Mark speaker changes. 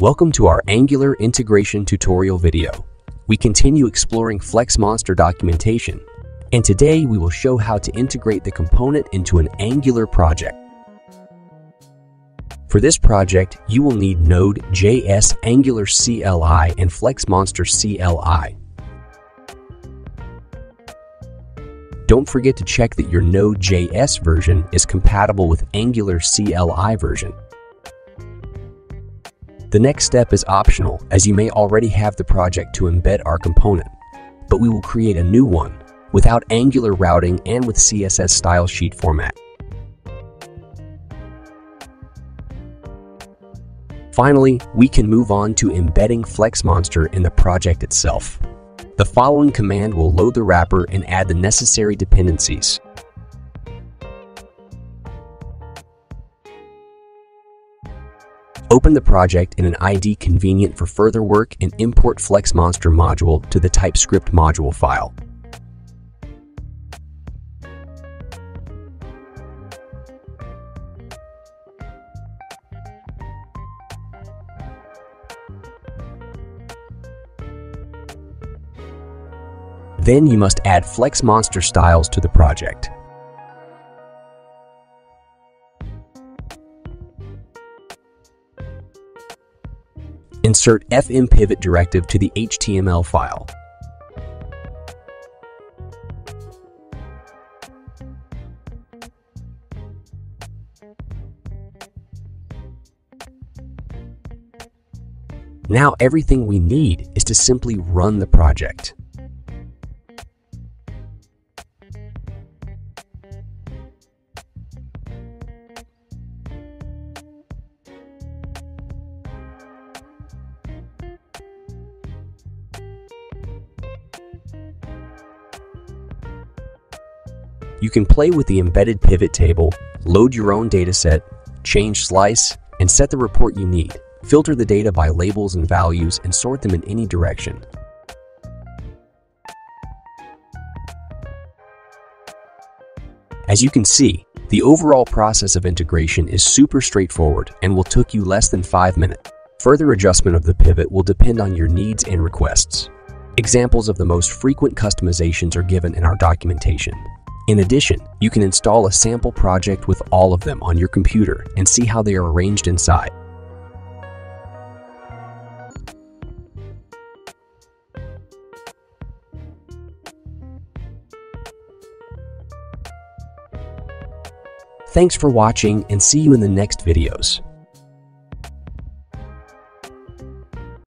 Speaker 1: Welcome to our Angular integration tutorial video. We continue exploring FlexMonster documentation, and today we will show how to integrate the component into an Angular project. For this project, you will need Node.js Angular CLI and FlexMonster CLI. Don't forget to check that your Node.js version is compatible with Angular CLI version. The next step is optional as you may already have the project to embed our component, but we will create a new one without Angular routing and with CSS style sheet format. Finally, we can move on to embedding FlexMonster in the project itself. The following command will load the wrapper and add the necessary dependencies. Open the project in an IDE convenient for further work and import FlexMonster module to the TypeScript module file. Then you must add FlexMonster styles to the project. Insert fmpivot directive to the HTML file. Now everything we need is to simply run the project. You can play with the embedded pivot table, load your own dataset, change slice, and set the report you need. Filter the data by labels and values and sort them in any direction. As you can see, the overall process of integration is super straightforward and will take you less than 5 minutes. Further adjustment of the pivot will depend on your needs and requests. Examples of the most frequent customizations are given in our documentation. In addition, you can install a sample project with all of them on your computer and see how they are arranged inside. Thanks for watching and see you in the next videos.